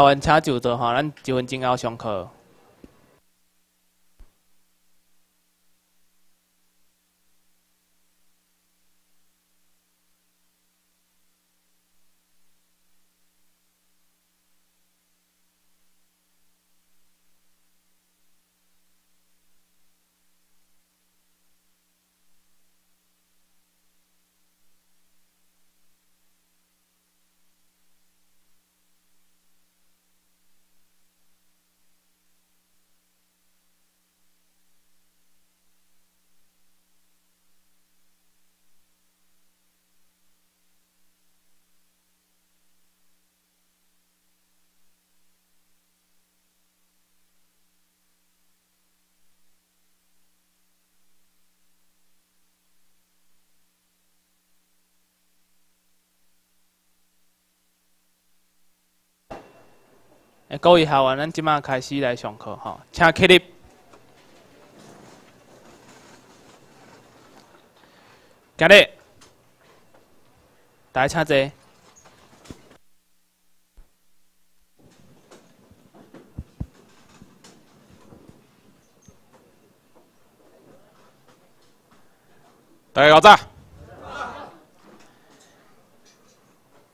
好，完请就座哈，咱一分钟后上课。各位学员，咱即马开始来上课吼，请起立。今日大家请坐。大家好早。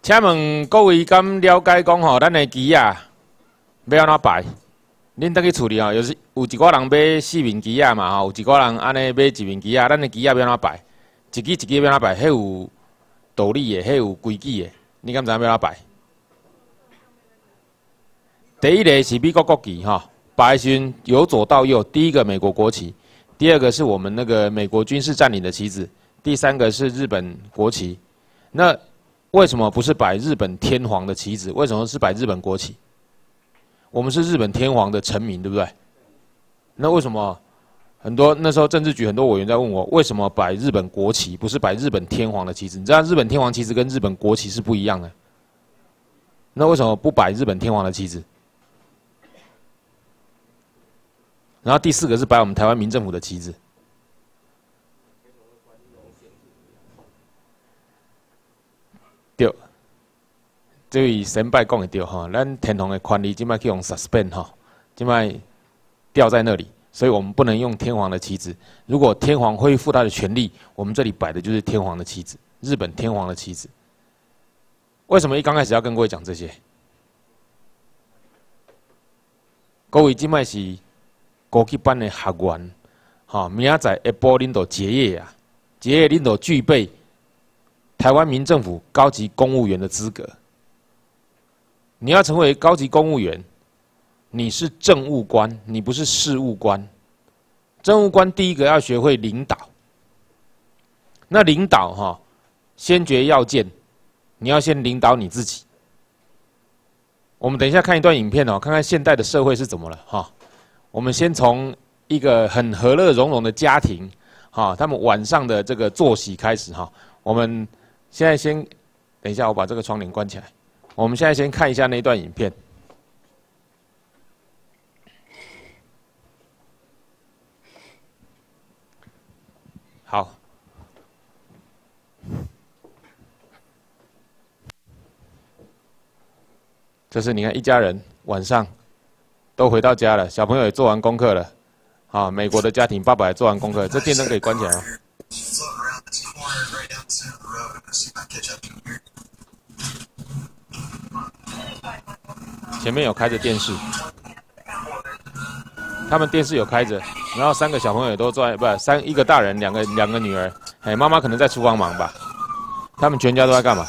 请问各位敢了解讲吼，咱的机啊？要安怎摆？恁倒去处理吼，有时有一寡人买四面机啊嘛吼，有一寡人安尼买一面机啊，咱的机啊要安怎摆？一支一支要安怎摆？迄有道理的，迄有规矩的，你敢知影要安怎摆？第一个是美国国旗哈，摆时由左到右，第一个美国国旗，第二个是我们那个美国军事占领的旗子，第三个是日本国旗。那为什么不是摆日本天皇的旗子？为什么是摆日本国旗？我们是日本天皇的臣民，对不对？那为什么很多那时候政治局很多委员在问我，为什么摆日本国旗，不是摆日本天皇的旗帜？你知道日本天皇旗帜跟日本国旗是不一样的。那为什么不摆日本天皇的旗帜？然后第四个是摆我们台湾民政府的旗帜。对。这位神拜讲会对哈，咱天皇的权力今麦去用 suspend 哈，今麦吊在那里，所以我们不能用天皇的旗帜。如果天皇恢复他的权利，我们这里摆的就是天皇的旗帜，日本天皇的旗帜。为什么一刚开始要跟各位讲这些？各位今麦是高级班的学员，哈，明仔载一波领导结业啊，结业领导具备台湾民政府高级公务员的资格。你要成为高级公务员，你是政务官，你不是事务官。政务官第一个要学会领导。那领导哈，先决要件，你要先领导你自己。我们等一下看一段影片哦，看看现代的社会是怎么了哈。我们先从一个很和乐融融的家庭，哈，他们晚上的这个作息开始哈。我们现在先等一下，我把这个窗帘关起来。我们现在先看一下那段影片。好，这是你看一家人晚上都回到家了，小朋友也做完功课了。好，美国的家庭，爸爸也做完功课，这电灯可以关起来了？前面有开着电视，他们电视有开着，然后三个小朋友都坐在，不，三一个大人，两个两个女儿，哎，妈妈可能在厨房忙吧，他们全家都在干嘛？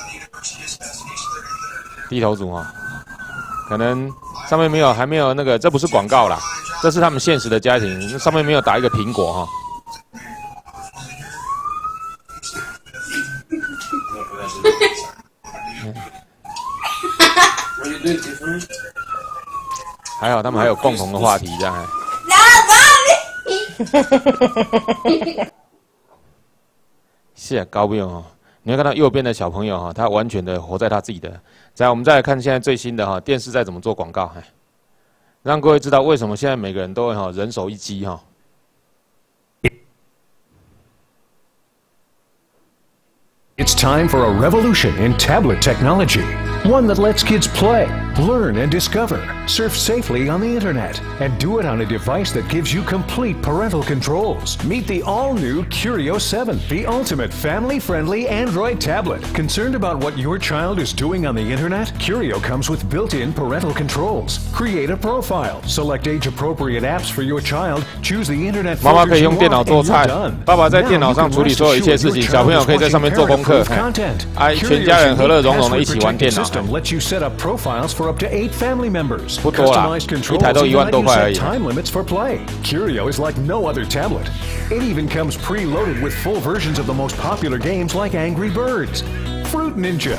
低头族哈，可能上面没有，还没有那个，这不是广告啦，这是他们现实的家庭，上面没有打一个苹果哈。还好他们还有共同的话题，这样。是啊，高不用哦。你会看到右边的小朋友哈，他完全的活在他自己的。再我们再来看现在最新的哈，电视在怎么做广告，让各位知道为什么现在每个人都会哈人手一机哈。It's time for a revolution in tablet technology, one that lets kids play Learn and discover. Surf safely on the internet and do it on a device that gives you complete parental controls. Meet the all-new Curio 7, the ultimate family-friendly Android tablet. Concerned about what your child is doing on the internet? Curio comes with built-in parental controls. Create a profile, select age-appropriate apps for your child, choose the internet 妈妈可 filters 以 you 用电脑 want, 做 and 菜 you're done. 爸爸在 Now 电脑 you 上 can 处理 rest 所有一切 assured 事 your 情 child 小朋友 is 可以在上面做功课 watching parent-approved content. 哎全 Curio's 家人和乐融融地 unique 一起玩电脑 password protected system lets you set up profiles for up to eight family members. 不多啦 Customized controls 一台都 even 一万 let 多 you 块而 set 已 time limits for play. Curio is like no other tablet. It even comes preloaded with full versions of the most popular games like Angry Birds, Fruit Ninja,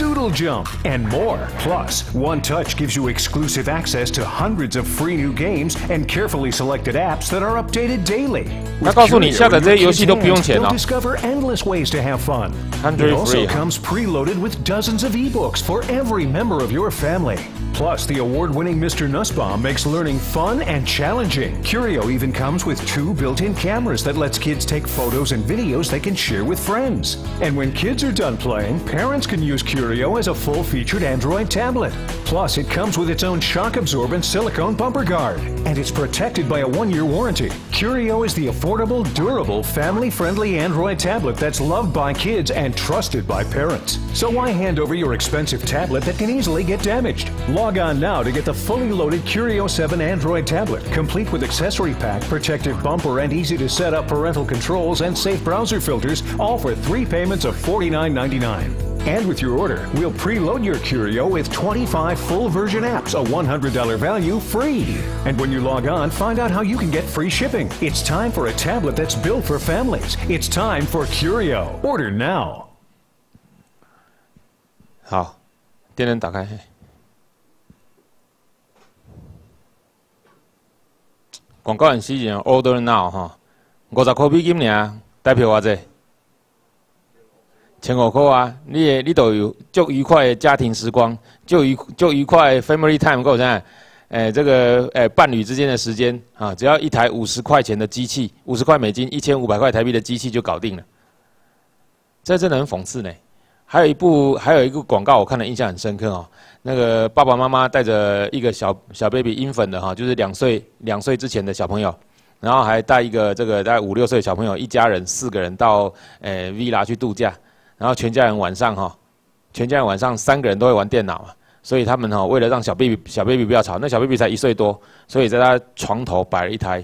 Doodle Jump, and more. Plus, One Touch gives you exclusive access to hundreds of free new games and carefully selected apps that are updated daily. 他告诉你下载这些游戏都不用钱哦 You'll discover endless ways to have fun. Android It also free, huh? comes preloaded with dozens of ebooks for every member of your family. Plus, the award-winning Mr. Nussbaum makes learning fun and challenging. Curio even comes with two built-in cameras that lets kids take photos and videos they can share with friends. And when kids are done playing, parents can use Curio as a full-featured Android tablet. Plus, it comes with its own shock-absorbent silicone bumper guard, and it's protected by a one-year warranty. Curio is the affordable, durable, family-friendly Android tablet that's loved by kids and trusted by parents. So why hand over your expensive tablet that can easily get damaged? Log on now to get the fully loaded Curio 7 Android tablet, complete with accessory pack, protective bumper, and easy to set up parental controls and safe browser filters, all for three payments of $49.99. And with your order, we'll preload your Curio with 25 full version apps, a $100 value free. And when you log on, find out how you can get free shipping. It's time for a tablet that's built for families. It's time for Curio. Order now. 好，电灯打开。 广告很吸引，Order now 哈，五十块美金尔，代表偌济？千五块啊！你的你都有就愉快的家庭时光，就愉就愉快的 family time，够啥？诶、这个诶、伴侣之间的时间啊，只要一台五十块钱的机器，五十块美金，一千五百块台币的机器就搞定了。这真的很讽刺呢。还有一部，还有一个广告，我看了印象很深刻哦。那个爸爸妈妈带着一个小小 baby 婴粉的哈，就是两岁两岁之前的小朋友，然后还带一个这个大概五六岁小朋友，一家人四个人到诶 Vila 去度假，然后全家人晚上哈，全家人晚上三个人都会玩电脑嘛，所以他们哈为了让小 baby 小 baby 不要吵，那小 baby 才一岁多，所以在他床头摆了一台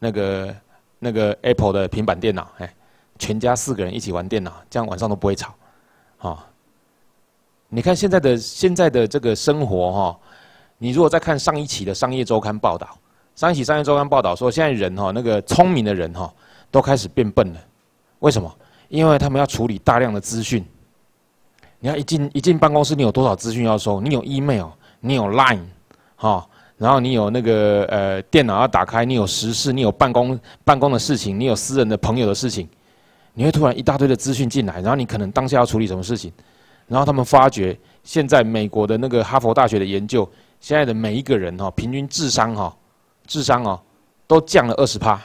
那个那个 Apple 的平板电脑，哎，全家四个人一起玩电脑，这样晚上都不会吵。哦，你看现在的现在的这个生活哈、你如果再看上一期的商业周刊报道，上一期商业周刊报道说，现在人哈、那个聪明的人哈、都开始变笨了，为什么？因为他们要处理大量的资讯。你要一进一进办公室，你有多少资讯要收？你有 email，你有 line，哈、然后你有那个呃电脑要打开，你有时事，你有办公办公的事情，你有私人的朋友的事情。你会突然一大堆的资讯进来，然后你可能当下要处理什么事情，然后他们发觉现在美国的那个哈佛大学的研究，现在的每一个人哈、平均智商哈、智商哦都降了二十趴，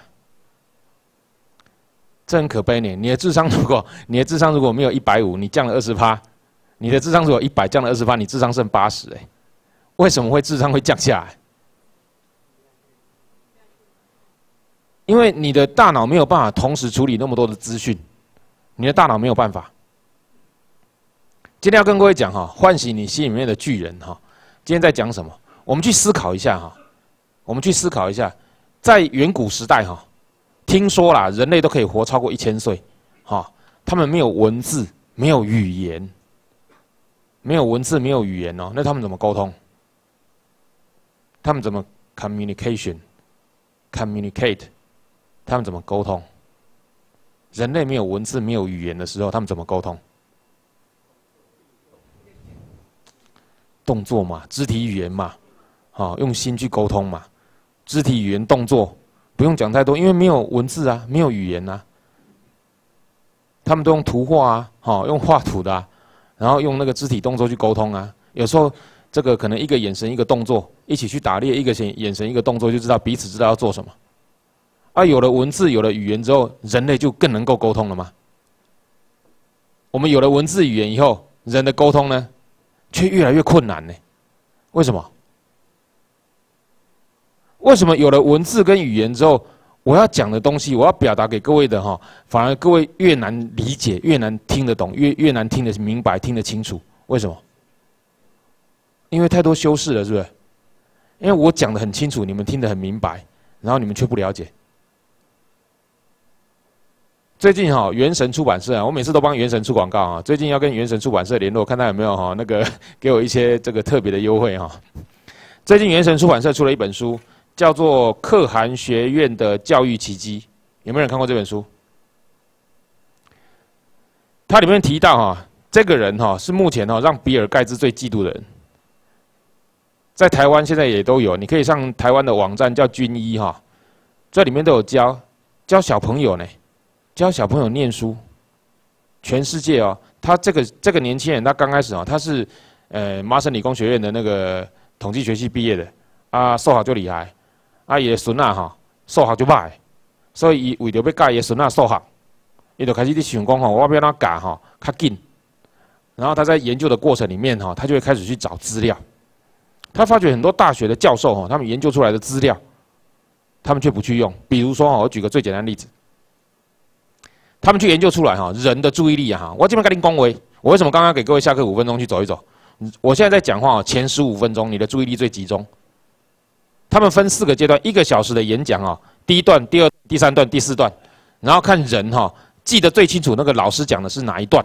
这很可悲呢。你的智商如果你的智商如果没有一百五，你降了二十趴，你的智商如果一百降了二十趴，你智商剩八十哎，为什么会智商会降下来？因为你的大脑没有办法同时处理那么多的资讯，你的大脑没有办法。今天要跟各位讲哈，唤醒你心里面的巨人哈。今天在讲什么？我们去思考一下哈，我们去思考一下，在远古时代哈，听说啦，人类都可以活超过一千岁，哈，他们没有文字，没有语言，没有文字，没有语言哦，那他们怎么沟通？他们怎么 communication？communicate？他们怎么沟通？人类没有文字、没有语言的时候，他们怎么沟通？动作嘛，肢体语言嘛，好、用心去沟通嘛。肢体语言、动作不用讲太多，因为没有文字啊，没有语言啊。他们都用图画啊，好、用画图的、啊，然后用那个肢体动作去沟通啊。有时候这个可能一个眼神、一个动作，一起去打猎，一个眼眼神、一个动作，就知道彼此知道要做什么。啊，有了文字，有了语言之后，人类就更能够沟通了吗？我们有了文字语言以后，人的沟通呢，却越来越困难呢。为什么？为什么有了文字跟语言之后，我要讲的东西，我要表达给各位的哈，反而各位越难理解，越难听得懂，越越难听得明白，听得清楚？为什么？因为太多修饰了，是不是？因为我讲的很清楚，你们听得很明白，然后你们却不了解。最近哈，元神出版社啊，我每次都帮元神出广告啊。最近要跟元神出版社联络，看他有没有哈那个 给我一些这个特别的优惠哈。最近元神出版社出了一本书，叫做《可汗学院的教育奇迹》，有没有人看过这本书？它里面提到哈，这个人哈是目前哈让比尔盖茨最嫉妒的人，在台湾现在也都有，你可以上台湾的网站叫军医哈，这里面都有教教小朋友呢。教小朋友念书，全世界哦，他这个这个年轻人，他刚开始哦，他是呃麻省理工学院的那个统计学系毕业的，啊，数学就厉害，啊，伊的孙啊哈，数学就歹，所以伊为着要教伊的孙啊数学，伊就开始伫想讲吼，我要怎教吼较紧，然后他在研究的过程里面哈，他就会开始去找资料，他发觉很多大学的教授哈，他们研究出来的资料，他们却不去用，比如说我举个最简单的例子。他们去研究出来哈，人的注意力哈，我这边跟您恭维，我为什么刚刚给各位下课五分钟去走一走？我现在在讲话哦前十五分钟，你的注意力最集中。他们分四个阶段，一个小时的演讲啊，第一段、第二、第三段、第四段，然后看人哈记得最清楚那个老师讲的是哪一段？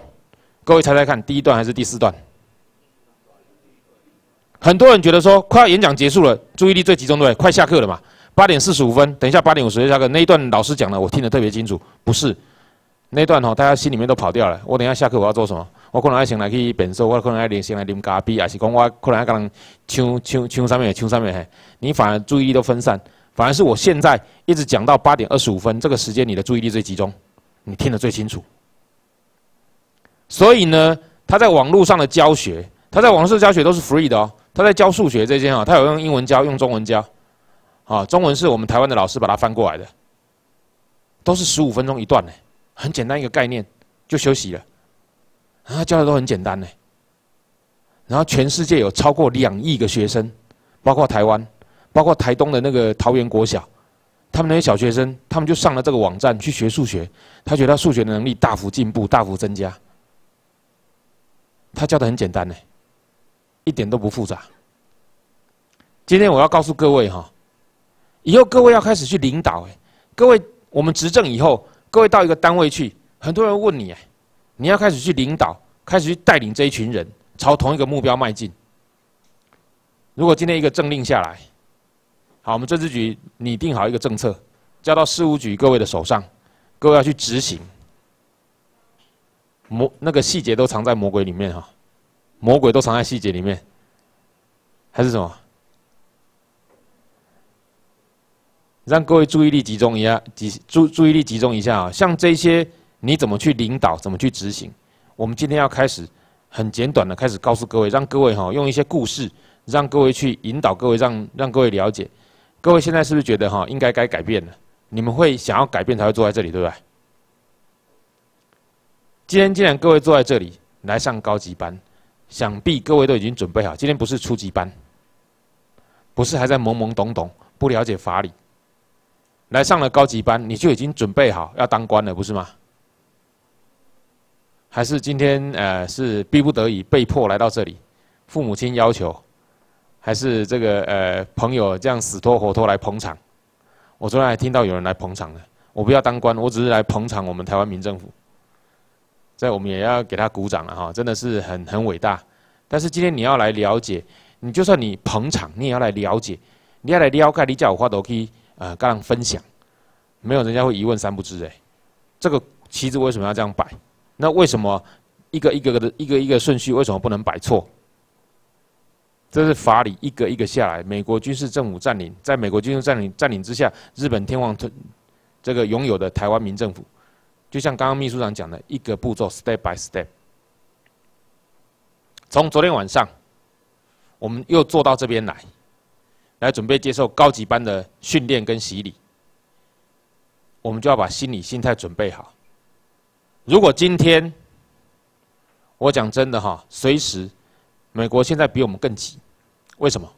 各位猜猜看，第一段还是第四段？很多人觉得说快要演讲结束了，注意力最集中对，快下课了嘛，八点四十五分，等一下八点五十下课，那一段老师讲的我听得特别清楚，不是。那段吼，大家心里面都跑掉了。我等一下下课我要做什么？我可能爱先来去变数，我可能爱先来啉咖啡，还是讲我可能爱跟人唱唱唱上面唱上面嘿。你反而注意力都分散，反而是我现在一直讲到八点二十五分这个时间，你的注意力最集中，你听得最清楚。所以呢，他在网络上的教学，他在网上教学都是 free 的哦。他在教数学这些啊，他有用英文教，用中文教。啊，中文是我们台湾的老师把它翻过来的，都是十五分钟一段呢。很简单一个概念，就休息了，然后教的都很简单呢。然后全世界有超过两亿个学生，包括台湾，包括台东的那个桃园国小，他们那些小学生，他们就上了这个网站去学数学，他觉得数学的能力大幅进步，大幅增加。他教的很简单呢，一点都不复杂。今天我要告诉各位哈，以后各位要开始去领导哎，各位我们执政以后。各位到一个单位去，很多人问你，你要开始去领导，开始去带领这一群人朝同一个目标迈进。如果今天一个政令下来，好，我们政治局拟定好一个政策，交到事务局各位的手上，各位要去执行。魔那个细节都藏在魔鬼里面哈，魔鬼都藏在细节里面，还是什么？让各位注意力集中一下，集注注意力集中一下啊！像这些，你怎么去领导，怎么去执行？我们今天要开始很简短的开始告诉各位，让各位哈用一些故事，让各位去引导各位，让让各位了解。各位现在是不是觉得哈应该该改变了？你们会想要改变才会坐在这里，对不对？今天既然各位坐在这里来上高级班，想必各位都已经准备好。今天不是初级班，不是还在懵懵懂懂，不了解法理。来上了高级班，你就已经准备好要当官了，不是吗？还是今天呃是逼不得已被迫来到这里，父母亲要求，还是这个呃朋友这样死拖活拖来捧场？我昨天还听到有人来捧场的，我不要当官，我只是来捧场我们台湾民政府。在我们也要给他鼓掌了哈，真的是很很伟大。但是今天你要来了解，你就算你捧场，你也要来了解，你要来了解，你叫我话都可以。呃，跟人分享，没有人家会一问三不知哎。这个旗子为什么要这样摆？那为什么一个一个个的一个一个顺序为什么不能摆错？这是法理一个一个下来。美国军事政府占领，在美国军事占领占领之下，日本天皇这个拥有的台湾民政府，就像刚刚秘书长讲的一个步骤，step by step。从昨天晚上，我们又坐到这边来。来准备接受高级班的训练跟洗礼，我们就要把心理心态准备好。如果今天我讲真的哈，随时美国现在比我们更急，为什么？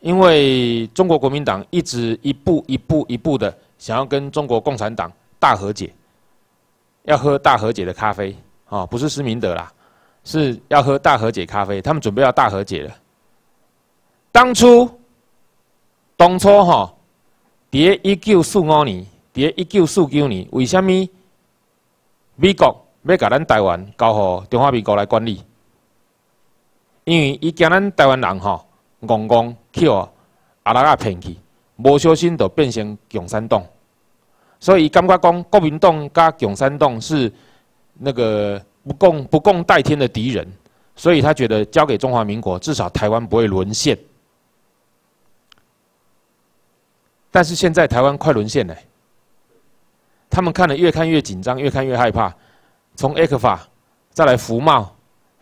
因为中国国民党一直一步一步一步的想要跟中国共产党大和解，要喝大和解的咖啡啊，不是施明德啦，是要喝大和解咖啡。他们准备要大和解了。当初，当初哈，伫一九四五年，伫一九四九年，为什么美国要甲咱台湾交互中华民国来管理？因为伊惊咱台湾人吼，戆戆去哦，阿拉啊骗去，无小心就变成共产党，所以伊感觉讲国民党甲共产党是那个不共不共戴天的敌人，所以他觉得交给中华民国，至少台湾不会沦陷。但是现在台湾快沦陷了，他们看了越看越紧张，越看越害怕。从 X 法再来福茂，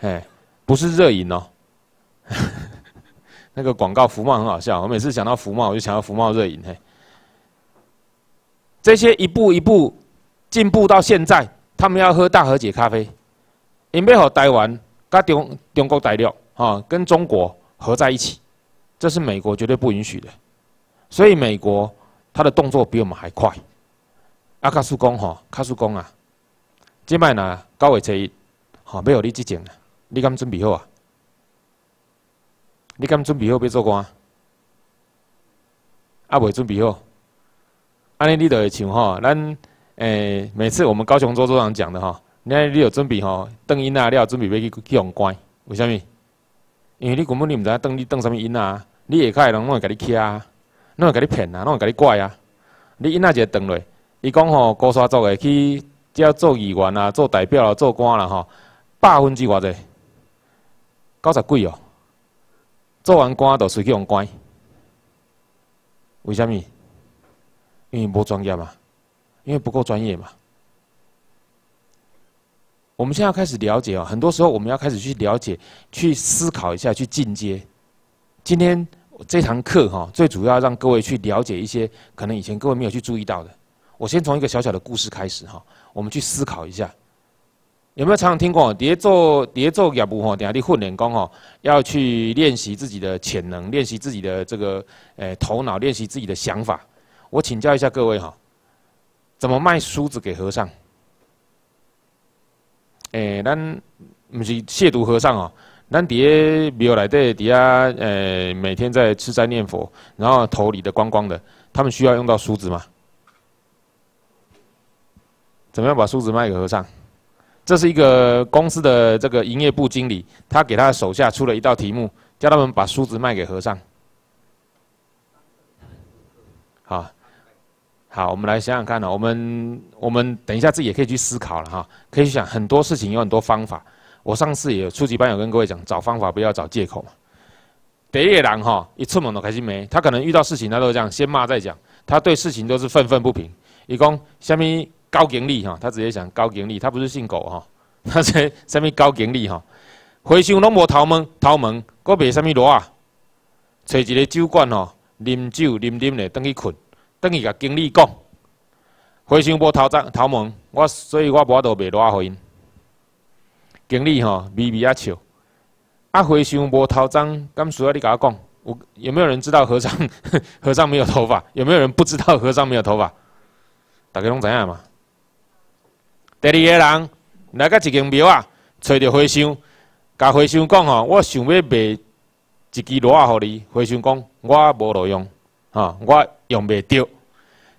哎，不是热饮哦。那个广告福茂很好笑，我每次想到福茂，我就想到福茂热饮。嘿，这些一步一步进步到现在，他们要喝大和解咖啡，因为和台湾跟中中国大陆啊，跟中国合在一起，这是美国绝对不允许的。所以美国他的动作比我们还快。阿卡苏公哈，卡苏公啊，即摆呢高位车一，好，要有你之前啊，你敢准备好啊？你敢准备好要做官？啊，未准备好，安尼你就会像吼，咱诶每次我们高雄周州长讲的吼，你安尼你有准备吼，邓英啊，你有准备要去去用官？为虾米？因为你根本你毋知影邓你邓什么英啊？你下骹人拢会甲你欺啊，拢会甲你骗啊，拢会甲你怪啊。你英啊一个登落，伊讲吼高沙族的去只要做议员啊，做代表啊，做官啦吼，百分之偌济？九十几哦。做完官就随去用官，为什么？因为无专业嘛，因为不够专业嘛。我们现在开始了解哦，很多时候我们要开始去了解、去思考一下、去进阶。今天这堂课哈，最主要让各位去了解一些可能以前各位没有去注意到的。我先从一个小小的故事开始哈，我们去思考一下。有没有常常听过？叠做叠做业务吼，等下你训练工吼，要去练习自己的潜能，练习自己的这个诶头脑，练习自己的想法。我请教一下各位哈，怎么卖梳子给和尚？诶，咱不是亵渎和尚哦。咱叠庙来底底下呃，每天在吃斋念佛，然后头理的光光的，他们需要用到梳子吗？怎么样把梳子卖给和尚？这是一个公司的这个营业部经理，他给他的手下出了一道题目，叫他们把梳子卖给和尚。好，好，我们来想想看呢。我们我们等一下自己也可以去思考了哈，可以想很多事情有很多方法。我上次也有初级班有跟各位讲，找方法不要找借口嘛。第一个人哈，一出门都开心没，他可能遇到事情他都这样，先骂再讲，他对事情都是愤愤不平。一讲下面。高经理哈，他直接讲高经理，他不是姓狗哈，他是什么高经理哈？回乡拢无头门，头门，搁卖什么罗啊？找一个酒馆吼，啉酒啉啉咧，等去困，等去甲经理讲，回乡无头章头门，我所以我无法度卖罗互因。经理吼，微微啊笑，啊回乡无头章，敢需要你甲我讲？有有没有人知道和尚 和尚没有头发？有没有人不知道和尚没有头发？大家拢知影嘛？第二个人来到一间庙啊，找着和尚，甲和尚讲吼，我想要卖一支罗啊，互你。和尚讲，我无路用，哈，我用袂着。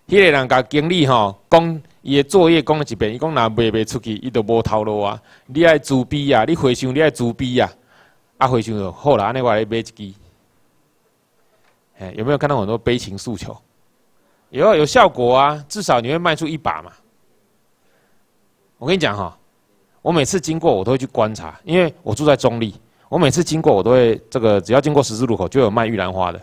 迄个人甲经理吼讲，伊的作业讲了一遍，伊讲若卖袂出去，伊就无头路啊。你爱自卑啊，你回想你爱自卑啊。啊，回想就好啦，安尼我来买一支。哎，有没有看到很多悲情诉求？有有效果啊，至少你会卖出一把嘛。我跟你讲哈，我每次经过我都会去观察，因为我住在中立，我每次经过我都会这个只要经过十字路口就有卖玉兰花的，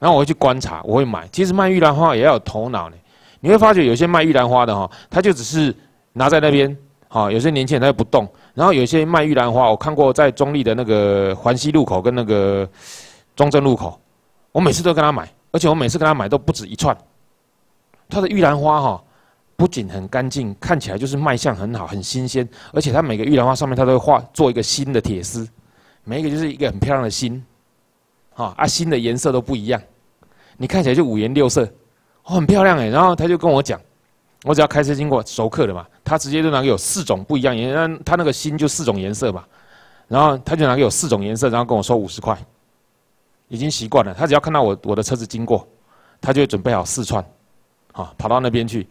然后我会去观察，我会买。其实卖玉兰花也要有头脑呢。你会发觉有些卖玉兰花的哈，他就只是拿在那边，哈，有些年轻人他就不动。然后有些卖玉兰花，我看过在中立的那个环西路口跟那个中正路口，我每次都跟他买，而且我每次跟他买都不止一串，他的玉兰花哈。不仅很干净，看起来就是卖相很好，很新鲜，而且它每个玉兰花上面它都会画做一个新的铁丝，每一个就是一个很漂亮的心。哈啊，新的颜色都不一样，你看起来就五颜六色，哦，很漂亮哎。然后他就跟我讲，我只要开车经过熟客的嘛，他直接就拿给有四种不一样颜，他那个心就四种颜色嘛，然后他就拿给有四种颜色，然后跟我说五十块，已经习惯了。他只要看到我我的车子经过，他就会准备好四串，好跑到那边去。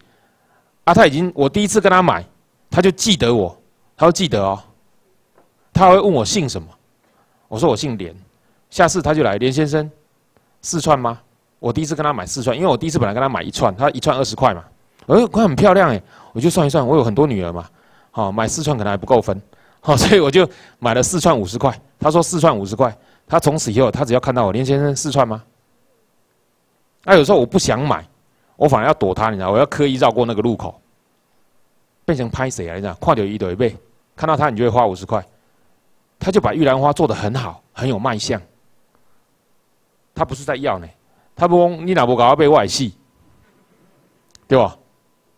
啊，他已经我第一次跟他买，他就记得我，他会记得哦，他会问我姓什么，我说我姓连。下次他就来，连先生，四串吗？我第一次跟他买四串，因为我第一次本来跟他买一串，他一串二十块嘛，哎，块很漂亮哎，我就算一算，我有很多女儿嘛，好买四串可能还不够分，好，所以我就买了四串五十块。他说四串五十块，他从此以后他只要看到我林先生四串吗？那有时候我不想买，我反而要躲他，你知道，我要刻意绕过那个路口，变成拍谁啊？你知道，跨掉一堆背，看到他你就会花五十块，他就把玉兰花做得很好，很有卖相。他不是在要呢，他不讲你若无搞我买，我会死，对吧？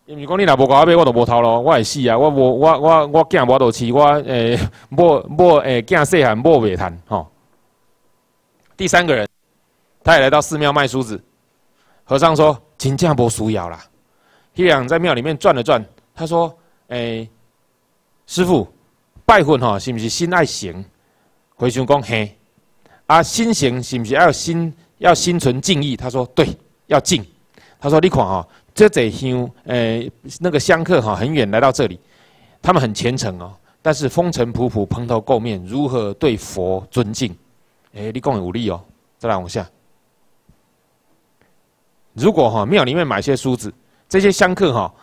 因为讲你若无搞我买，我就无头咯，我会死啊！我无我我我囝无倒饲，我诶 某某诶囝细汉某袂谈吼。第三个人，他也来到寺庙卖梳子。和尚说：“真正无需要啦。”一两在庙里面转了转，他说：“诶，师傅，拜佛吼是不是心爱行？”回想讲嘿。啊，心行是不是要心要心存敬意？他说对，要敬。他说你看哦，这这香，诶，那个香客哈很远来到这里，他们很虔诚哦，但是风尘仆仆、蓬头垢面，如何对佛尊敬？诶，你讲有理哦。再来往下，如果哈庙里面买些梳子，这些香客哈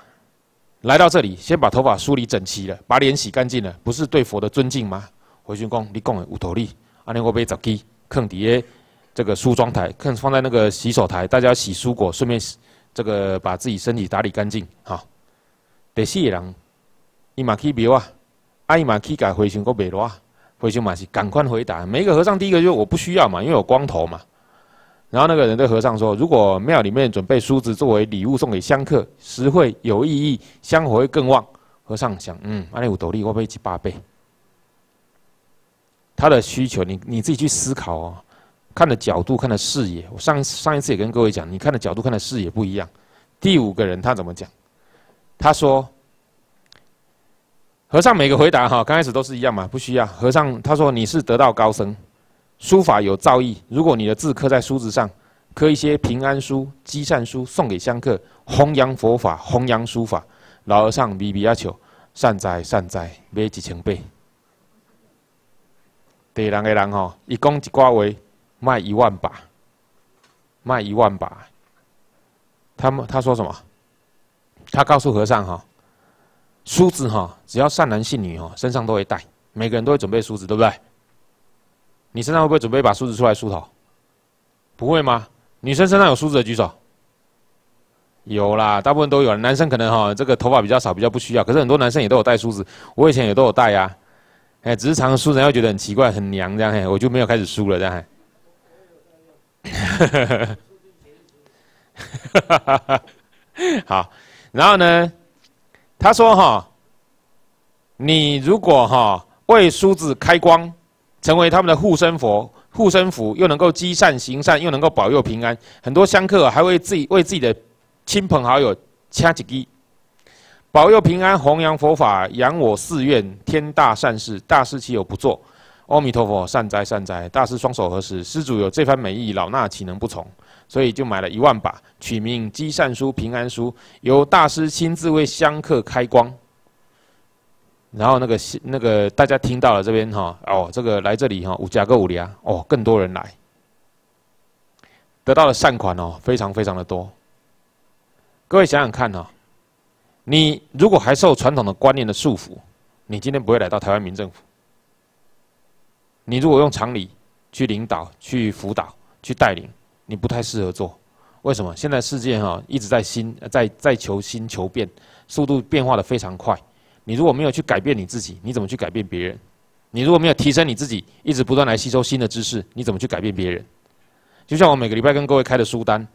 来到这里，先把头发梳理整齐了，把脸洗干净了，不是对佛的尊敬吗？回旋公，你讲的有道理。阿尼我买十支。坑底下这个梳妆台，看放在那个洗手台，大家洗蔬果，顺便这个把自己身体打理干净。哈，第四个人，伊嘛去庙啊，阿伊嘛去改回旋个庙啊，回旋嘛是赶快回答。每一个和尚第一个就是我不需要嘛，因为我光头嘛。然后那个人对和尚说：“如果庙里面准备梳子作为礼物送给香客，实惠有意义，香火会更旺。”和尚想：“嗯，阿尼有斗笠，我买几八倍。”他的需求，你你自己去思考哦，看的角度、看的视野。我上上一次也跟各位讲，你看的角度、看的视野不一样。第五个人他怎么讲？他说：“和尚每个回答哈，刚开始都是一样嘛，不需要。”和尚他说：“你是得道高僧，书法有造诣。如果你的字刻在梳子上，刻一些平安书、积善书，送给香客，弘扬佛法，弘扬书法。”老和尚比比阿求，善哉善哉，买几千倍。第二个人吼，一讲一挂话，卖一万把，卖一万把。他们他说什么？他告诉和尚哈，梳子哈，只要善男信女哈，身上都会带，每个人都会准备梳子，对不对？你身上会不会准备一把梳子出来梳头？不会吗？女生身上有梳子的举手。有啦，大部分都有。男生可能哈，这个头发比较少，比较不需要。可是很多男生也都有带梳子，我以前也都有带呀。哎，只是常常梳然后觉得很奇怪、很娘这样，嘿，我就没有开始梳了这样。哈哈哈好，然后呢，他说哈，你如果哈为梳子开光，成为他们的护身佛、护身符，又能够积善行善，又能够保佑平安，很多香客还会自己为自己的亲朋好友掐几滴。保佑平安，弘扬佛法，扬我寺院，天大善事，大事岂有不做？阿弥陀佛，善哉善哉，大师双手合十，施主有这番美意，老衲岂能不从？所以就买了一万把，取名积善书、平安书，由大师亲自为香客开光。然后那个那个大家听到了这边哈，哦，这个来这里哈，五加个五里啊，哦，更多人来，得到的善款哦，非常非常的多。各位想想看哈。你如果还受传统的观念的束缚，你今天不会来到台湾民政府。你如果用常理去领导、去辅导、去带领，你不太适合做。为什么？现在世界哈一直在新在在求新求变，速度变化的非常快。你如果没有去改变你自己，你怎么去改变别人？你如果没有提升你自己，一直不断来吸收新的知识，你怎么去改变别人？就像我每个礼拜跟各位开的书单，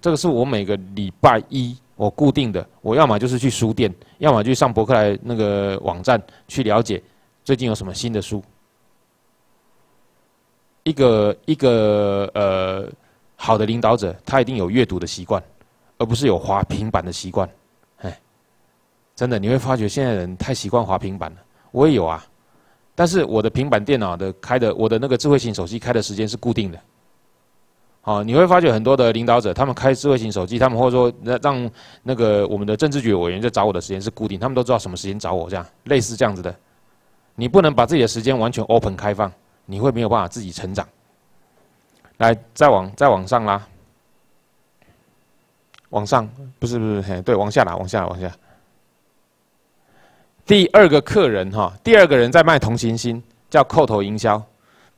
这个是我每个礼拜一。我固定的，我要么就是去书店，要么就上博客来那个网站去了解最近有什么新的书。一个一个呃好的领导者，他一定有阅读的习惯，而不是有滑平板的习惯。哎，真的你会发觉现在人太习惯滑平板了。我也有啊，但是我的平板电脑的开的，我的那个智慧型手机开的时间是固定的。好，你会发觉很多的领导者，他们开智慧型手机，他们或者说让那个我们的政治局委员在找我的时间是固定，他们都知道什么时间找我，这样类似这样子的。你不能把自己的时间完全 open 开放，你会没有办法自己成长。来，再往再往上拉，往上不是不是，嘿，对，往下拉，往下往下。第二个客人哈，第二个人在卖同情心，叫扣头营销。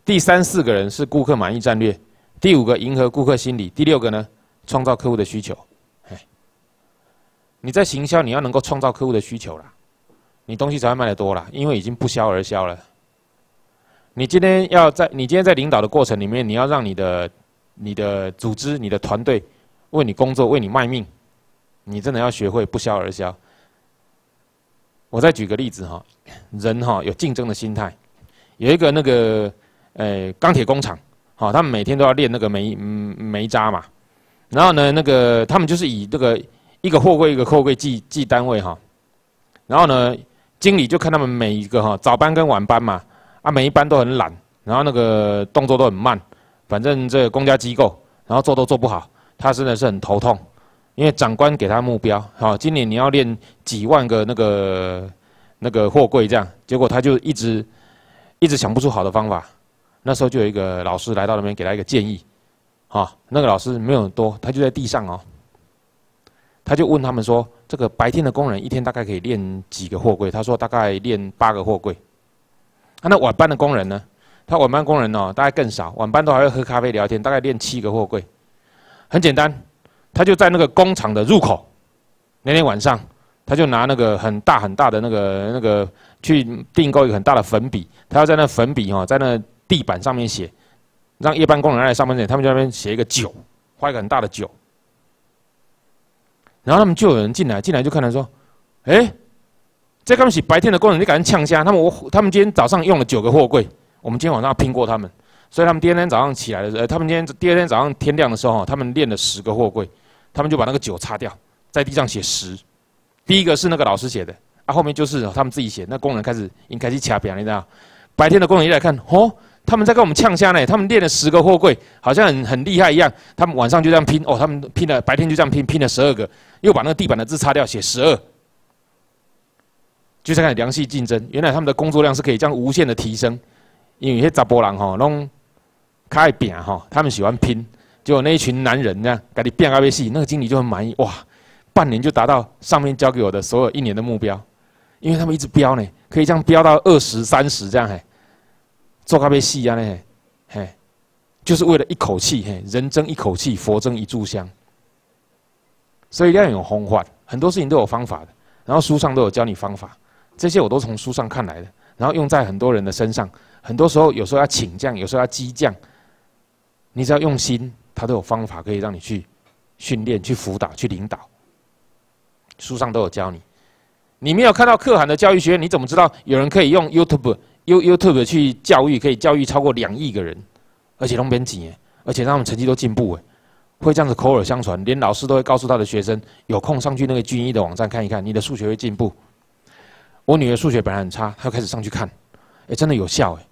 第三四个人是顾客满意战略，第五个迎合顾客心理，第六个呢，创造客户的需求。哎，你在行销，你要能够创造客户的需求啦。你东西才会卖得多啦，因为已经不销而销了。你今天要在你今天在领导的过程里面，你要让你的你的组织、你的团队为你工作、为你卖命，你真的要学会不消而消。我再举个例子哈，人哈有竞争的心态，有一个那个呃钢铁工厂，好，他们每天都要练那个煤煤渣嘛，然后呢，那个他们就是以这个一个货柜一个货柜计计单位哈，然后呢。经理就看他们每一个哈，早班跟晚班嘛，啊，每一班都很懒，然后那个动作都很慢，反正这个公家机构，然后做都做不好，他真的是很头痛，因为长官给他目标，好，今年你要练几万个那个那个货柜这样，结果他就一直一直想不出好的方法，那时候就有一个老师来到那边给他一个建议，哈，那个老师没有多，他就在地上哦，他就问他们说。这个白天的工人一天大概可以练几个货柜？他说大概练八个货柜。那晚班的工人呢？他晚班工人哦，大概更少，晚班都还会喝咖啡聊天，大概练七个货柜。很简单，他就在那个工厂的入口，那天晚上，他就拿那个很大很大的那个那个去订购一个很大的粉笔，他要在那粉笔哈，在那地板上面写，让夜班工人来上班前，他们在那边写一个九，画一个很大的九。然后他们就有人进来，进来就看他说：“哎，这他们是白天的工人，你敢呛虾？他们我他们今天早上用了九个货柜，我们今天晚上要拼过他们，所以他们第二天早上起来的时候，他们今天第二天早上天亮的时候，他们练了十个货柜，他们就把那个九擦掉，在地上写十。第一个是那个老师写的，啊，后面就是他们自己写。那工人开始应该是掐表，你知道？白天的工人一来看，哦。”他们在跟我们呛虾呢，他们练了十个货柜，好像很很厉害一样。他们晚上就这样拼哦，他们拼了，白天就这样拼，拼了十二个，又把那个地板的字擦掉，写十二，就是看良性竞争。原来他们的工作量是可以这样无限的提升，因为有些杂波人哈，弄开扁哈，他们喜欢拼，结果那一群男人呢，赶紧变阿微细，那个经理就很满意，哇，半年就达到上面交给我的所有一年的目标，因为他们一直飙呢，可以这样飙到二十三十这样嘿。做咖啡细啊嘞，嘿，就是为了一口气，嘿，人争一口气，佛争一炷香。所以要有方法，很多事情都有方法的。然后书上都有教你方法，这些我都从书上看来的，然后用在很多人的身上。很多时候，有时候要请将，有时候要激将，你只要用心，他都有方法可以让你去训练、去辅导、去领导。书上都有教你。你没有看到可汗的教育学院，你怎么知道有人可以用 YouTube、You YouTube 去教育，可以教育超过两亿个人，而且弄边几年，而且他们成绩都进步哎，会这样子口耳相传，连老师都会告诉他的学生，有空上去那个军医的网站看一看，你的数学会进步。我女儿数学本来很差，她开始上去看，哎，真的有效哎，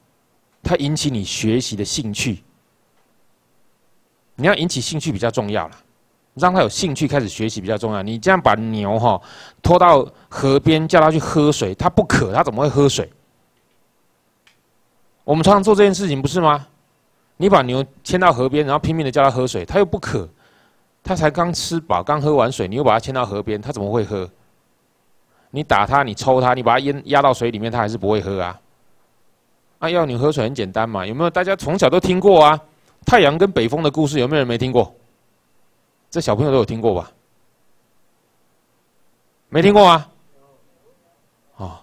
它引起你学习的兴趣。你要引起兴趣比较重要了，让他有兴趣开始学习比较重要。你这样把牛哈拖到河边叫他去喝水，他不渴，他怎么会喝水？我们常常做这件事情，不是吗？你把牛牵到河边，然后拼命的叫它喝水，它又不渴，它才刚吃饱，刚喝完水，你又把它牵到河边，它怎么会喝？你打它，你抽它，你把它淹压到水里面，它还是不会喝啊！啊，要你喝水很简单嘛，有没有？大家从小都听过啊，太阳跟北风的故事，有没有人没听过？这小朋友都有听过吧？没听过啊？哦？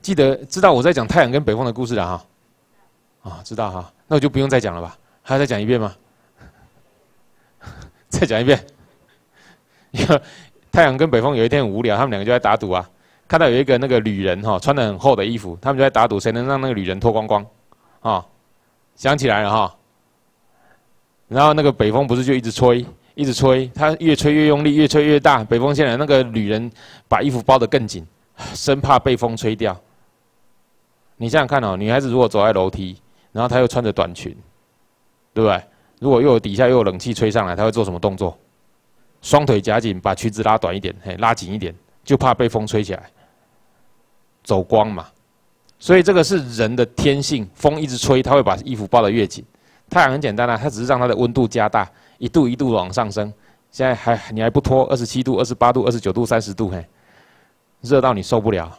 记得知道我在讲太阳跟北风的故事了哈，啊，知道哈，那我就不用再讲了吧？还要再讲一遍吗？再讲一遍。太阳跟北风有一天很无聊，他们两个就在打赌啊。看到有一个那个旅人哈，穿的很厚的衣服，他们就在打赌谁能让那个旅人脱光光，啊，想起来了哈。然后那个北风不是就一直吹，一直吹，它越吹越用力，越吹越大。北风线来，那个女人把衣服包得更紧，生怕被风吹掉。你想想看哦，女孩子如果走在楼梯，然后她又穿着短裙，对不对？如果又有底下又有冷气吹上来，她会做什么动作？双腿夹紧，把裙子拉短一点，嘿，拉紧一点，就怕被风吹起来，走光嘛。所以这个是人的天性，风一直吹，他会把衣服包得越紧。太阳很简单啊，它只是让它的温度加大，一度一度往上升。现在还你还不脱，二十七度、二十八度、二十九度、三十度，嘿，热到你受不了，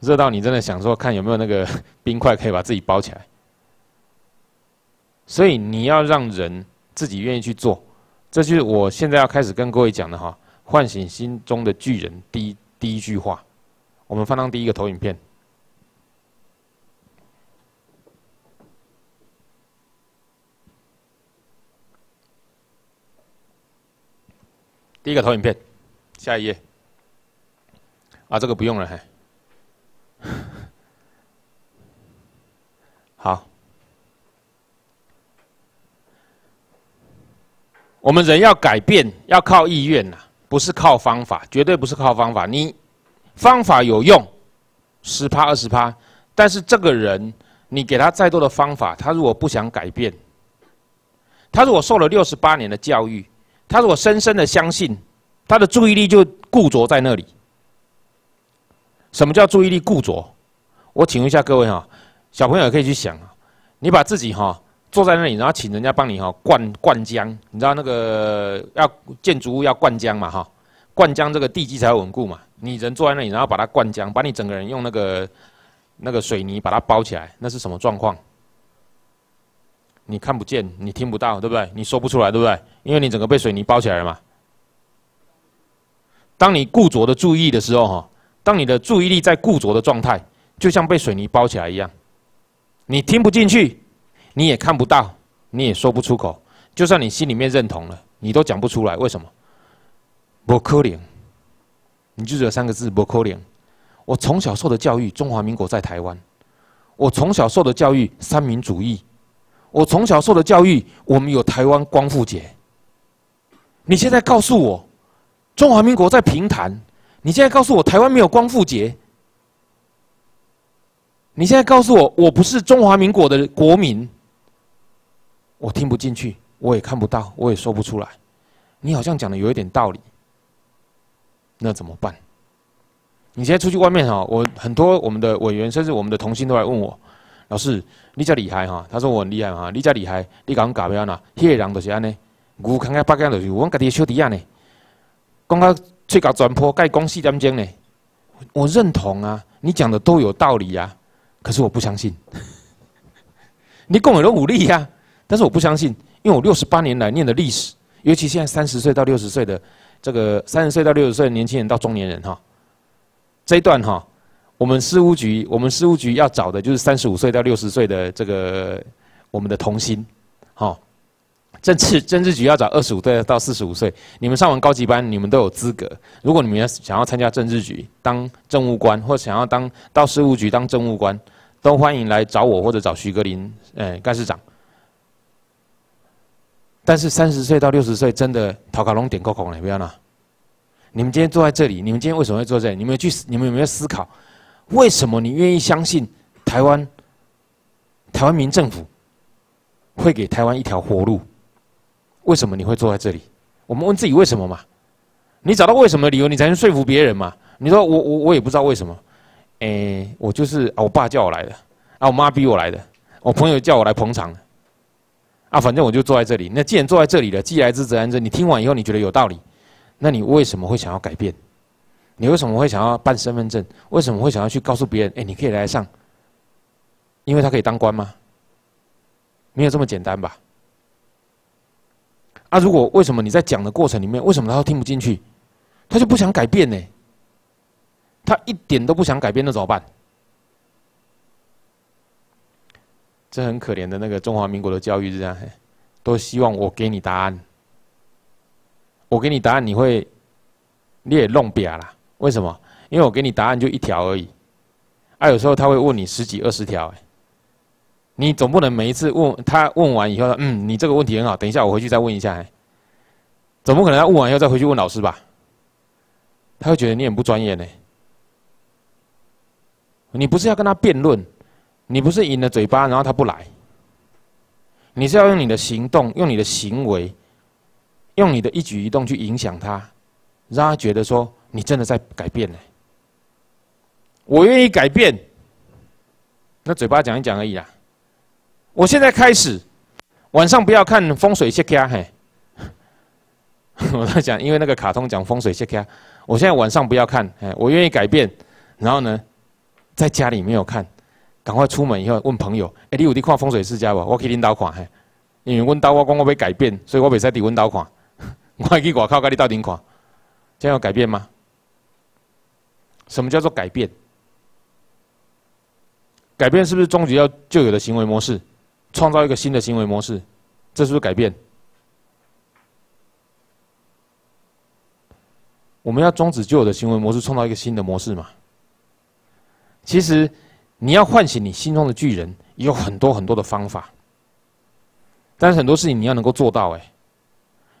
热到你真的想说看有没有那个 冰块可以把自己包起来。所以你要让人自己愿意去做，这就是我现在要开始跟各位讲的哈，唤醒心中的巨人第一第一句话。我们放上第一个投影片。第一个投影片，下一页。啊，这个不用了，嘿。好，我们人要改变，要靠意愿呐，不是靠方法，绝对不是靠方法。你方法有用，十趴二十趴，但是这个人，你给他再多的方法，他如果不想改变，他如果受了六十八年的教育。他如果深深的相信，他的注意力就固着在那里。什么叫注意力固着？我请问一下各位哈，小朋友也可以去想。你把自己哈坐在那里，然后请人家帮你哈灌灌浆，你知道那个要建筑物要灌浆嘛哈？灌浆这个地基才稳固嘛。你人坐在那里，然后把它灌浆，把你整个人用那个那个水泥把它包起来，那是什么状况？你看不见，你听不到，对不对？你说不出来，对不对？因为你整个被水泥包起来了嘛。当你固着的注意的时候，哈，当你的注意力在固着的状态，就像被水泥包起来一样，你听不进去，你也看不到，你也说不出口。就算你心里面认同了，你都讲不出来。为什么？不可能。你就只有三个字：不可能。我从小受的教育，中华民国在台湾。我从小受的教育，三民主义。我从小受的教育，我们有台湾光复节。你现在告诉我，中华民国在平潭。你现在告诉我，台湾没有光复节。你现在告诉我，我不是中华民国的国民。我听不进去，我也看不到，我也说不出来。你好像讲的有一点道理，那怎么办？你现在出去外面哈，我很多我们的委员，甚至我们的同心都来问我。老师，你真厉害哈！他说我很厉害哈，你真厉害，你讲搞咩啊？迄个人就是安尼，牛看个八竿就是我家己小弟啊呢。讲到吹搞转坡，该讲四点钟呢。我认同啊，你讲的都有道理呀。可是我不相信，你讲的都武力呀，但是我不相信，因为我六十八年来念的历史，尤其现在三十岁到六十岁的这个三十岁到六十岁的年轻人到中年人哈，这一段哈。我们事务局，我们事务局要找的就是三十五岁到六十岁的这个我们的童心，好，政治 政治局要找二十五岁到四十五岁，你们上完高级班，你们都有资格。如果你们要想要参加政治局当政务官，或想要当到事务局当政务官，都欢迎来找我或者找徐格林，哎，干事长。但是三十岁到六十岁真的陶卡龙点够孔了，不要了。你们今天坐在这里，你们今天为什么会坐这里？你们去，你们有没有思考？为什么你愿意相信台湾台湾民政府会给台湾一条活路？为什么你会坐在这里？我们问自己为什么嘛？你找到为什么理由，你才能说服别人嘛？你说我我我也不知道为什么，哎，我就是我爸叫我来的，啊，我妈逼我来的，我朋友叫我来捧场的，啊，反正我就坐在这里。那既然坐在这里了，既来之则安之。你听完以后，你觉得有道理，那你为什么会想要改变？你为什么会想要办身份证？为什么会想要去告诉别人？哎，你可以来上，因为他可以当官吗？没有这么简单吧？啊，如果为什么你在讲的过程里面，为什么他都听不进去？他就不想改变呢？他一点都不想改变，那怎么办？这很可怜的那个中华民国的教育是这样，都希望我给你答案，我给你答案，你会你也弄瘪了。为什么？因为我给你答案就一条而已，啊，有时候他会问你十几二十条，你总不能每一次问他问完以后，嗯，你这个问题很好，等一下我回去再问一下。总不可能他问完以后再回去问老师吧？他会觉得你很不专业呢。你不是要跟他辩论，你不是赢了嘴巴，然后他不来。你是要用你的行动，用你的行为，用你的一举一动去影响他，让他觉得说你真的在改变呢。我愿意改变，那嘴巴讲一讲而已啦。我现在开始，晚上不要看风水切卡嘿。我在讲，因为那个卡通讲风水切卡，我现在晚上不要看，哎，我愿意改变。然后呢，在家里没有看，赶快出门以后问朋友，哎，你有滴看风水世家不？我去领导看嘿，因为问到我讲我要改变，所以我袂使伫问导看，我去外口跟你到顶看，这样有改变吗？什么叫做改变？改变是不是终极要旧有的行为模式，创造一个新的行为模式？这是不是改变？我们要终止旧有的行为模式，创造一个新的模式嘛？其实，你要唤醒你心中的巨人，有很多很多的方法。但是很多事情你要能够做到，哎，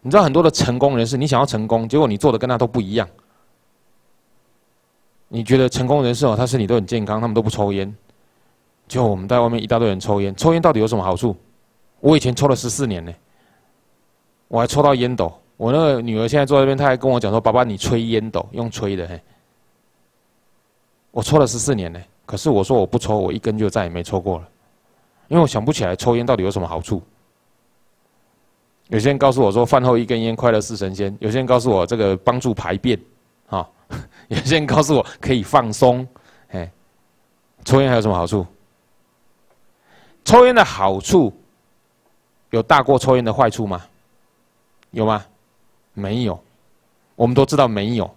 你知道很多的成功人士，你想要成功，结果你做的跟他都不一样。你觉得成功人士哦，他身体都很健康，他们都不抽烟。就我们在外面一大堆人抽烟，抽烟到底有什么好处？我以前抽了十四年呢，我还抽到烟斗。我那个女儿现在坐在那边，她还跟我讲说：“爸爸，你吹烟斗用吹的。”嘿，我抽了十四年呢，可是我说我不抽，我一根就再也没抽过了，因为我想不起来抽烟到底有什么好处。有些人告诉我说饭后一根烟快乐似神仙，有些人告诉我这个帮助排便，啊，有些人告诉我可以放松，哎，抽烟还有什么好处？抽烟的好处有大过抽烟的坏处吗？有吗？没有。我们都知道没有，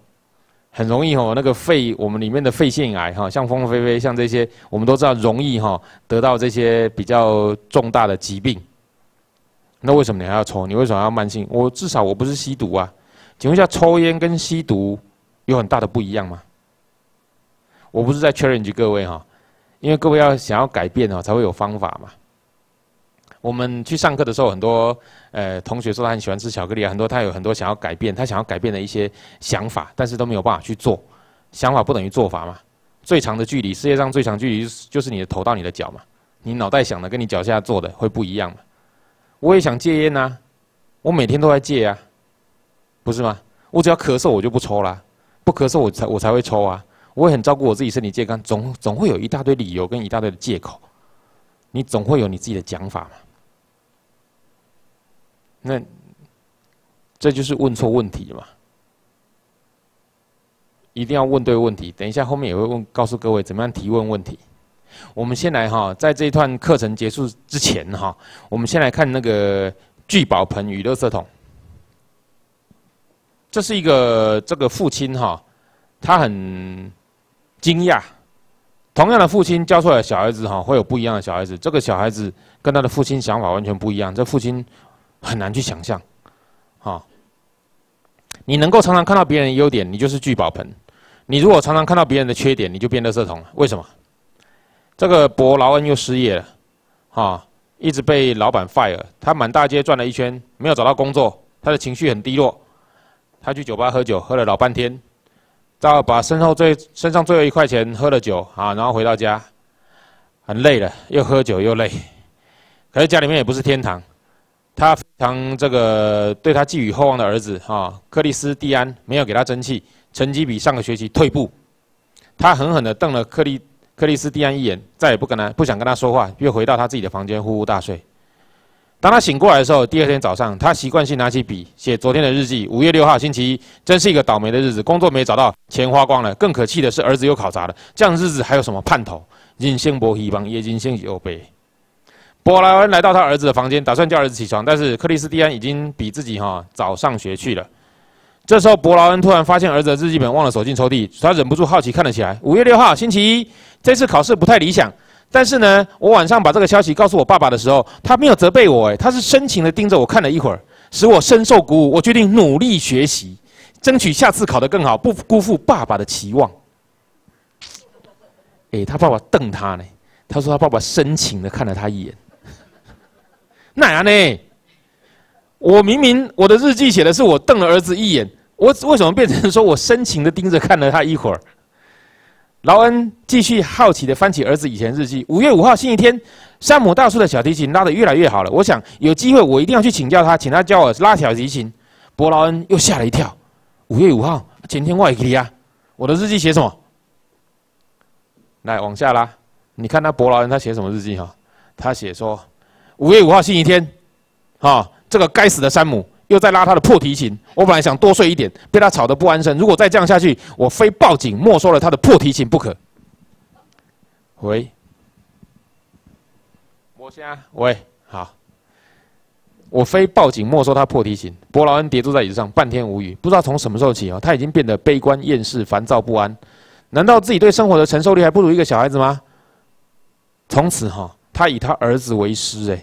很容易哦。那个肺，我们里面的肺腺癌哈，像风飞飞，像这些，我们都知道容易哈得到这些比较重大的疾病。那为什么你还要抽？你为什么要慢性？我至少我不是吸毒啊。请问一下，抽烟跟吸毒有很大的不一样吗？我不是在 challenge 各位哈。因为各位要想要改变哦，才会有方法嘛。我们去上课的时候，很多呃同学说他很喜欢吃巧克力啊，很多他有很多想要改变，他想要改变的一些想法，但是都没有办法去做。想法不等于做法嘛。最长的距离，世界上最长距离就是你的头到你的脚嘛。你脑袋想的跟你脚下做的会不一样嘛。我也想戒烟呐，我每天都在戒啊，不是吗？我只要咳嗽我就不抽啦，不咳嗽我才我才会抽啊。我也很照顾我自己身体健康，总总会有一大堆理由跟一大堆的借口，你总会有你自己的讲法嘛？那这就是问错问题嘛？一定要问对问题。等一下后面也会问，告诉各位怎么样提问问题。我们先来哈，在这一段课程结束之前哈，我们先来看那个聚宝盆与垃圾桶。这是一个这个父亲哈，他很。惊讶，同样的父亲教出来的小孩子哈，会有不一样的小孩子。这个小孩子跟他的父亲想法完全不一样，这父亲很难去想象。哈，你能够常常看到别人的优点，你就是聚宝盆；你如果常常看到别人的缺点，你就变垃圾桶。为什么？这个伯劳恩又失业了，哈，一直被老板 fire。他满大街转了一圈，没有找到工作，他的情绪很低落。他去酒吧喝酒，喝了老半天。到把身后最身上最后一块钱喝了酒啊，然后回到家，很累了，又喝酒又累。可是家里面也不是天堂，他非常这个对他寄予厚望的儿子啊，克里斯蒂安没有给他争气，成绩比上个学期退步。他狠狠地瞪了克里克里斯蒂安一眼，再也不跟他不想跟他说话，又回到他自己的房间呼呼大睡。当他醒过来的时候，第二天早上，他习惯性拿起笔写昨天的日记。五月六号，星期一，真是一个倒霉的日子，工作没找到，钱花光了。更可气的是，儿子又考砸了。这样日子还有什么盼头？人生薄希望，也人生有悲。波莱恩来到他儿子的房间，打算叫儿子起床，但是克里斯蒂安已经比自己哈早上学去了。这时候，伯劳恩突然发现儿子的日记本忘了锁进抽屉，他忍不住好奇看了起来。五月六号，星期一，这次考试不太理想。但是呢，我晚上把这个消息告诉我爸爸的时候，他没有责备我，哎，他是深情的盯着我看了一会儿，使我深受鼓舞。我决定努力学习，争取下次考得更好，不辜负爸爸的期望。哎，他爸爸瞪他呢，他说他爸爸深情的看了他一眼。那样呢？我明明我的日记写的是我瞪了儿子一眼，我为什么变成说我深情的盯着看了他一会儿？劳恩继续好奇的翻起儿子以前日记。五月五号星期天，山姆大叔的小提琴拉得越来越好了。我想有机会我一定要去请教他，请他教我拉小提琴。伯劳恩又吓了一跳。五月五号，前天我也给你啊，我的日记写什么？来往下拉，你看他伯劳恩他写什么日记哈？他写说五月五号星期天，啊。这个该死的山姆又在拉他的破提琴。我本来想多睡一点，被他吵得不安生。如果再这样下去，我非报警没收了他的破提琴不可。喂，我先喂，好，我非报警没收他破提琴。伯劳恩跌坐在椅子上，半天无语，不知道从什么时候起啊，他已经变得悲观厌世、烦躁不安。难道自己对生活的承受力还不如一个小孩子吗？从此哈，他以他儿子为师，哎。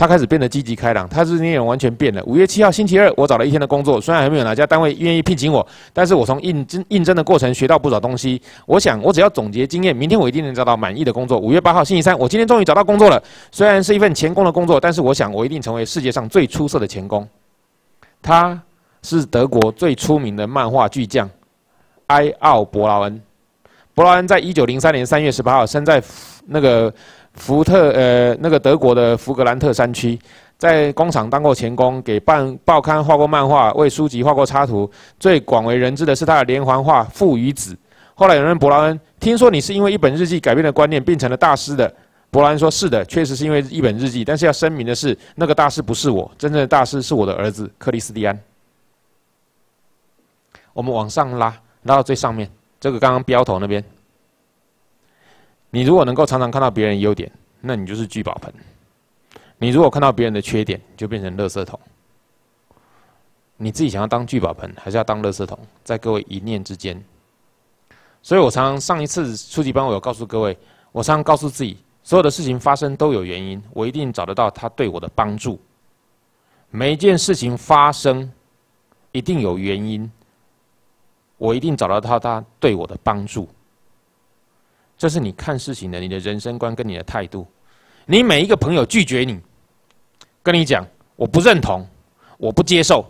他开始变得积极开朗，他是内容完全变了。五月七号星期二，我找了一天的工作，虽然还没有哪家单位愿意聘请我，但是我从应征应征的过程学到不少东西。我想，我只要总结经验，明天我一定能找到满意的工作。五月八号星期三，我今天终于找到工作了，虽然是一份钳工的工作，但是我想我一定成为世界上最出色的钳工。他是德国最出名的漫画巨匠埃奥伯劳恩。伯劳恩在一九零三年三月十八号生在那个。福特，呃，那个德国的福格兰特山区，在工厂当过钳工，给报报刊画过漫画，为书籍画过插图。最广为人知的是他的连环画《父与子》。后来有人问伯劳恩：“听说你是因为一本日记改变了观念，变成了大师的？”伯劳恩说：“是的，确实是因为一本日记。但是要声明的是，那个大师不是我，真正的大师是我的儿子克里斯蒂安。”我们往上拉，拉到最上面，这个刚刚标头那边。你如果能够常常看到别人优点，那你就是聚宝盆；你如果看到别人的缺点，就变成垃圾桶。你自己想要当聚宝盆，还是要当垃圾桶，在各位一念之间。所以我常常上一次初级班，我有告诉各位，我常常告诉自己，所有的事情发生都有原因，我一定找得到他对我的帮助。每一件事情发生，一定有原因，我一定找得到他对我的帮助。这是你看事情的，你的人生观跟你的态度。你每一个朋友拒绝你，跟你讲我不认同，我不接受，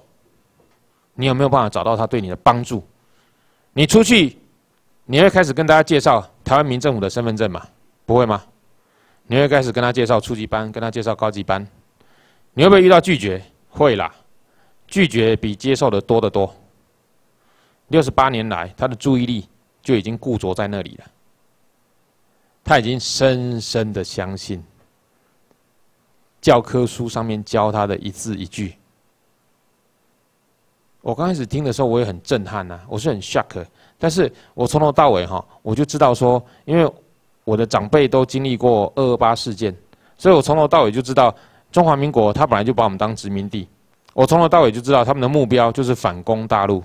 你有没有办法找到他对你的帮助？你出去，你会开始跟大家介绍台湾民政府的身份证吗？不会吗？你会开始跟他介绍初级班，跟他介绍高级班？你会不会遇到拒绝？会啦，拒绝比接受的多得多。六十八年来，他的注意力就已经固着在那里了。他已经深深的相信教科书上面教他的一字一句。我刚开始听的时候，我也很震撼呐，我是很 shock。但是我从头到尾哈，我就知道说，因为我的长辈都经历过二二八事件，所以我从头到尾就知道，中华民国他本来就把我们当殖民地。我从头到尾就知道他们的目标就是反攻大陆，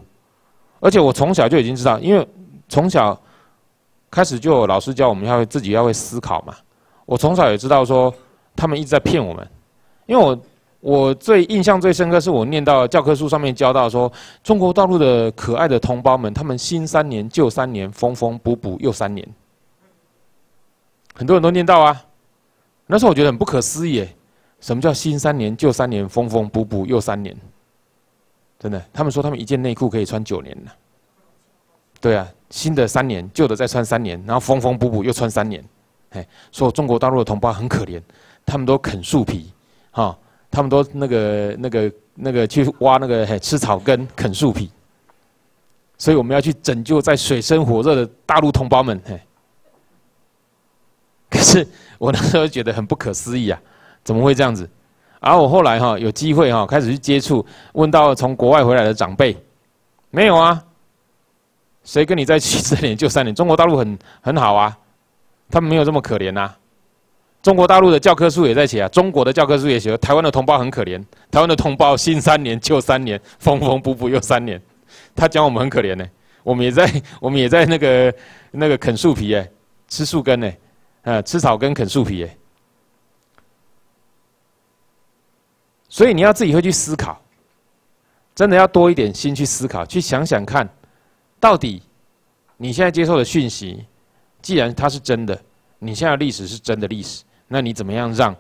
而且我从小就已经知道，因为从小。开始就有老师教我们要自己要会思考嘛。我从小也知道说他们一直在骗我们，因为我我最印象最深刻是我念到教科书上面教到说中国大陆的可爱的同胞们，他们新三年旧三年，缝缝补补又三年。很多人都念到啊，那时候我觉得很不可思议，什么叫新三年旧三年，缝缝补补又三年？真的，他们说他们一件内裤可以穿九年呢。对啊。新的三年，旧的再穿三年，然后缝缝补补又穿三年，哎，说中国大陆的同胞很可怜，他们都啃树皮，哈，他们都那个那个那个去挖那个吃草根啃树皮，所以我们要去拯救在水深火热的大陆同胞们，嘿。可是我那时候觉得很不可思议啊，怎么会这样子？而我后来哈有机会哈开始去接触，问到从国外回来的长辈，没有啊。谁跟你在一起三年就三年？中国大陆很 很好啊，他们没有这么可怜呐。中国大陆的教科书也在写啊，中国的教科书也写，台湾的同胞很可怜。台湾的同胞新三年旧三年，缝缝补补又三年。他讲我们很可怜呢，我们也在我们也在那个那个啃树皮哎，吃树根呢，呃，吃草根啃树皮哎。所以你要自己会去思考，真的要多一点心去思考，去想想看。到底，你现在接受的讯息，既然它是真的，你现在历史是真的历史，那你怎么样让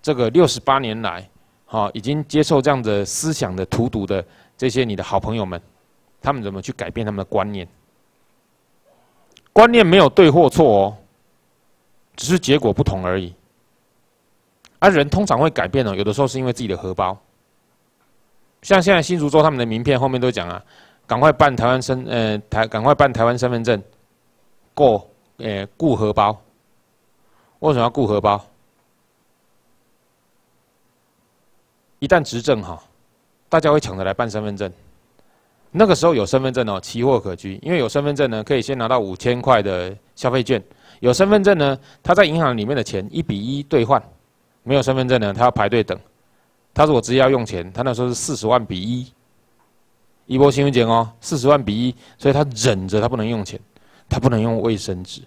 这个六十八年来，哈，已经接受这样的思想的荼毒的这些你的好朋友们，他们怎么去改变他们的观念？观念没有对或错哦，只是结果不同而已。而人通常会改变哦，有的时候是因为自己的荷包。像现在新竹州他们的名片后面都讲啊，赶快办台湾身呃台，赶快办台湾身份证，过呃顾荷包。为什么要顾荷包？一旦执政哈，大家会抢着来办身份证。那个时候有身份证哦，奇货可居，因为有身份证呢，可以先拿到五千块的消费券。有身份证呢，他在银行里面的钱一比一兑换；没有身份证呢，他要排队等。他如果直接要用钱，他那时候是四十万比一，一波新闻简哦，四十万比一，所以他忍着，他不能用钱，他不能用卫生纸，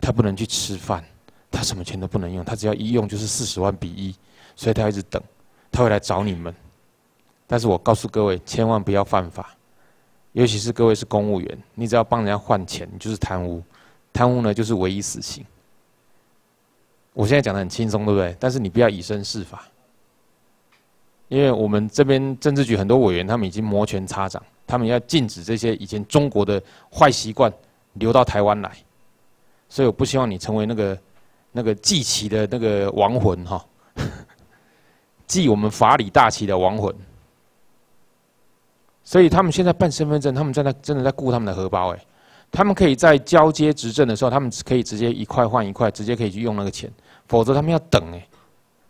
他不能去吃饭，他什么钱都不能用，他只要一用就是四十万比一，所以他一直等，他会来找你们。但是我告诉各位，千万不要犯法，尤其是各位是公务员，你只要帮人家换钱，你就是贪污，贪污呢就是唯一死刑。我现在讲的很轻松，对不对？但是你不要以身试法。因为我们这边政治局很多委员，他们已经摩拳擦掌，他们要禁止这些以前中国的坏习惯流到台湾来，所以我不希望你成为那个 那个祭旗的那个亡魂哈，祭我们法理大旗的亡魂。所以他们现在办身份证，他们在那真的在顾他们的荷包哎，他们可以在交接执政的时候，他们可以直接一块换一块，直接可以去用那个钱，否则他们要等哎，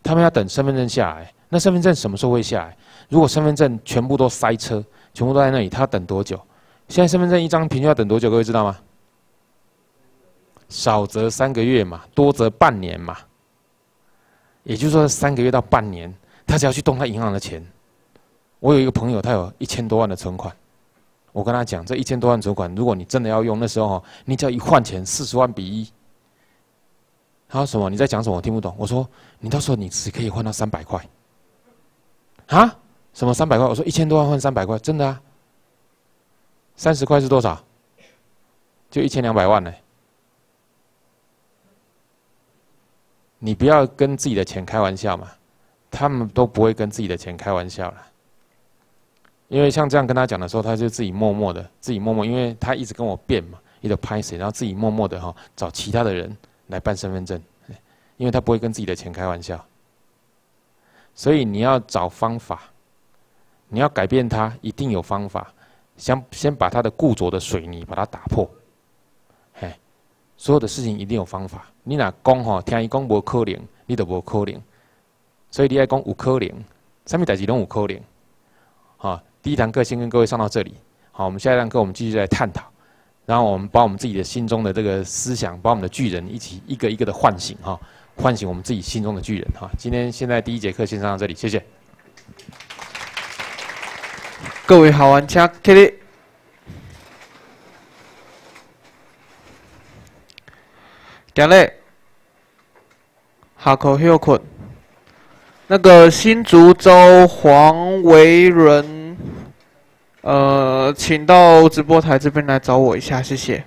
他们要等身份证下来。那身份证什么时候会下来？如果身份证全部都塞车，全部都在那里，他要等多久？现在身份证一张平均要等多久？各位知道吗？少则三个月嘛，多则半年嘛。也就是说，三个月到半年，他只要去动他银行的钱。我有一个朋友，他有一千多万的存款。我跟他讲，这一千多万存款，如果你真的要用，那时候你只要一换钱，四十万比一。他说什么？你在讲什么？我听不懂。我说，你到时候你只可以换到三百块。啊？什么三百块？我说一千多万换三百块，真的啊？三十块是多少？就一千两百万呢。你不要跟自己的钱开玩笑嘛，他们都不会跟自己的钱开玩笑了。因为像这样跟他讲的时候，他就自己默默的，自己默默，因为他一直跟我辩嘛，一直拍谁，然后自己默默的哈找其他的人来办身份证，因为他不会跟自己的钱开玩笑。所以你要找方法，你要改变它，一定有方法。先先把它的固着的水泥把它打破，嘿，所有的事情一定有方法。你哪讲吼，听伊讲无可能，你都无可能。所以你爱讲有可能，上面代志拢有可能。好，第一堂课先跟各位上到这里。好，我们下一堂课我们继续来探讨，然后我们把我们自己的心中的这个思想，把我们的巨人一起一个一个的唤醒哈。唤醒我们自己心中的巨人哈！今天现在第一节课先上到这里，谢谢。各位好玩家，Kitty，今日下课休困。那个新竹州黄维伦，呃，请到直播台这边来找我一下，谢谢。